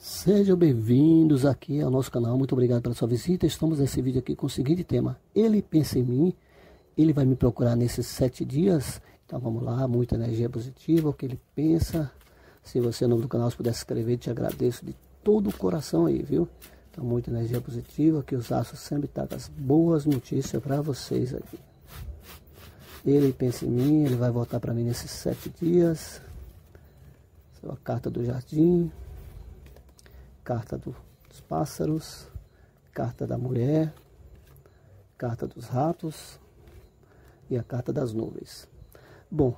Sejam bem-vindos aqui ao nosso canal. Muito obrigado pela sua visita. Estamos nesse vídeo aqui com o seguinte tema. Ele pensa em mim. Ele vai me procurar nesses sete dias. Então vamos lá. Muita energia positiva. O que ele pensa. Se você é novo do canal, se puder se inscrever, te agradeço de todo o coração aí, viu? Então muita energia positiva. Que os astros sempre tragam as boas notícias para vocês aqui. Ele pensa em mim. Ele vai voltar para mim nesses sete dias. Essa é a carta do jardim carta do, dos pássaros, carta da mulher, carta dos ratos e a carta das nuvens. Bom,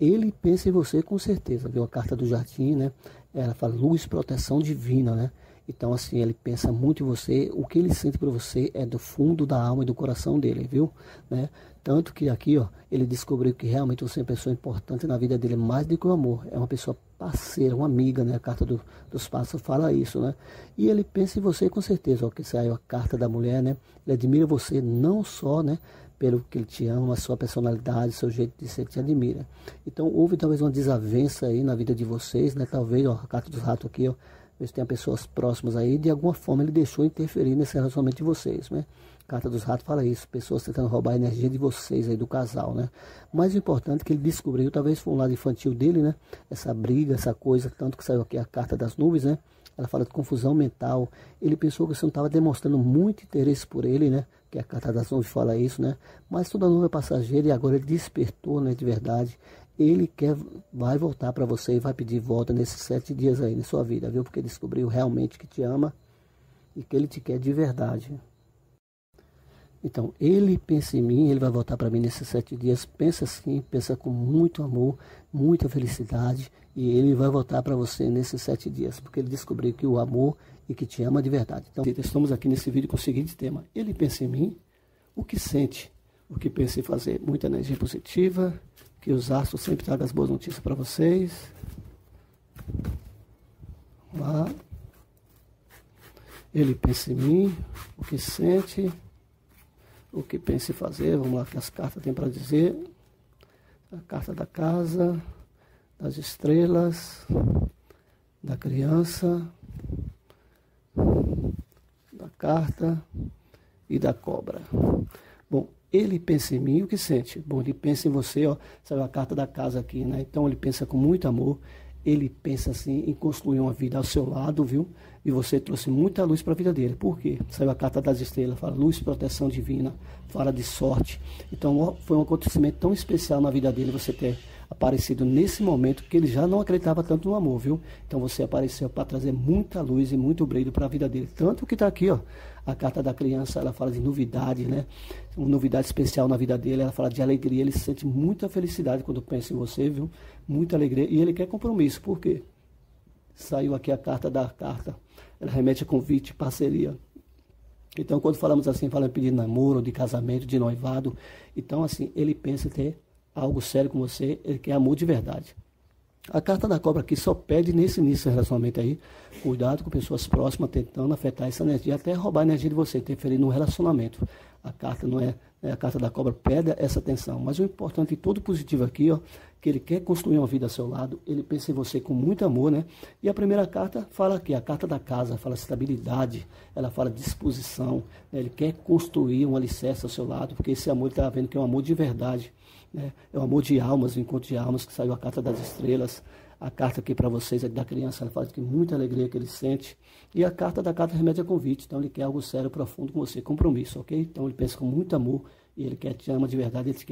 ele pensa em você com certeza, viu? A carta do jardim, né? Ela fala luz, proteção divina, né? Então, assim, ele pensa muito em você. O que ele sente por você é do fundo da alma e do coração dele, viu? Né? Tanto que aqui, ó, ele descobriu que realmente você é uma pessoa importante na vida dele, mais do que o amor. É uma pessoa parceira, uma amiga, né? A carta do, dos pássaros fala isso, né? E ele pensa em você com certeza, ó, que saiu a carta da mulher, né? Ele admira você não só, né? Pelo que ele te ama, sua personalidade, seu jeito de ser, te admira. Então houve talvez uma desavença aí na vida de vocês, né? Talvez, ó, a carta dos ratos aqui, ó. Talvez tenha pessoas próximas aí, de alguma forma ele deixou interferir nesse relacionamento de vocês, né? Carta dos Ratos fala isso, pessoas tentando roubar a energia de vocês aí do casal, né? Mais importante que ele descobriu, talvez foi um lado infantil dele, né? Essa briga, essa coisa, tanto que saiu aqui a carta das nuvens, né? Ela fala de confusão mental. Ele pensou que você não estava demonstrando muito interesse por ele, né? Que a carta das nuvens fala isso, né? Mas toda nuvem é passageira e agora ele despertou, né? De verdade. Ele quer, vai voltar para você e vai pedir volta nesses sete dias aí na sua vida, viu? Porque descobriu realmente que te ama e que ele te quer de verdade. Então, ele pensa em mim, ele vai voltar para mim nesses sete dias. Pensa assim, pensa com muito amor, muita felicidade. E ele vai voltar para você nesses sete dias, porque ele descobriu que o amor e que te ama de verdade. Então, estamos aqui nesse vídeo com o seguinte tema: Ele pensa em mim, o que sente, o que pensa em fazer. Muita energia positiva, que os astros sempre tragam as boas notícias para vocês. Lá. Ele pensa em mim, o que sente o que pensa em fazer. Vamos lá que as cartas têm para dizer. A carta da casa, das estrelas, da criança, da carta e da cobra. Bom, ele pensa em mim, o que sente? Bom, ele pensa em você, ó, sabe a carta da casa aqui, né? Então ele pensa com muito amor, ele pensa assim em construir uma vida ao seu lado, viu? E você trouxe muita luz para a vida dele. Por quê? Saiu a carta das estrelas, fala luz, proteção divina, fala de sorte. Então foi um acontecimento tão especial na vida dele você ter aparecido nesse momento que ele já não acreditava tanto no amor, viu? Então você apareceu para trazer muita luz e muito brilho para a vida dele. Tanto que está aqui, ó, a carta da criança, ela fala de novidade, né? Uma novidade especial na vida dele, ela fala de alegria, ele sente muita felicidade quando pensa em você, viu? Muita alegria e ele quer compromisso. Por quê? Saiu aqui a carta da carta. Ela remete a convite, parceria. Então, quando falamos assim, falamos de namoro, de casamento, de noivado, então assim, ele pensa em ter algo sério com você, ele quer amor de verdade. A carta da cobra aqui só pede nesse início relacionamento aí, cuidado com pessoas próximas tentando afetar essa energia, até roubar a energia de você, interferir no relacionamento. A carta não é a carta da cobra pede essa atenção, mas o importante e todo positivo aqui, ó, que ele quer construir uma vida ao seu lado, ele pensa em você com muito amor, né? E a primeira carta fala aqui, a carta da casa, fala estabilidade, ela fala disposição, né? ele quer construir um alicerce ao seu lado, porque esse amor ele está vendo que é um amor de verdade, né? É um amor de almas, um encontro de almas, que saiu a carta das estrelas, a carta aqui para vocês é da criança, ela fala que muita alegria que ele sente. E a carta da carta remete a convite, então ele quer algo sério, profundo com você, compromisso, ok? Então ele pensa com muito amor e ele quer te ama de verdade, ele te quer